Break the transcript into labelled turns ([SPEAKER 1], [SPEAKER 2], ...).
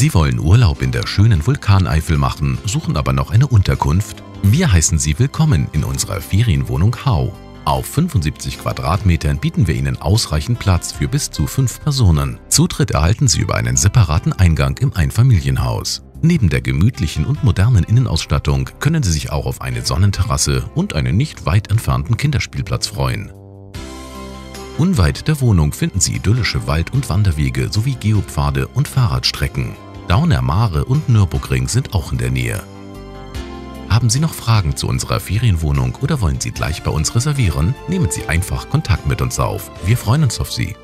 [SPEAKER 1] Sie wollen Urlaub in der schönen Vulkaneifel machen, suchen aber noch eine Unterkunft? Wir heißen Sie willkommen in unserer Ferienwohnung Hau. Auf 75 Quadratmetern bieten wir Ihnen ausreichend Platz für bis zu fünf Personen. Zutritt erhalten Sie über einen separaten Eingang im Einfamilienhaus. Neben der gemütlichen und modernen Innenausstattung können Sie sich auch auf eine Sonnenterrasse und einen nicht weit entfernten Kinderspielplatz freuen. Unweit der Wohnung finden Sie idyllische Wald- und Wanderwege sowie Geopfade und Fahrradstrecken. Dauner Mare und Nürburgring sind auch in der Nähe. Haben Sie noch Fragen zu unserer Ferienwohnung oder wollen Sie gleich bei uns reservieren? Nehmen Sie einfach Kontakt mit uns auf. Wir freuen uns auf Sie.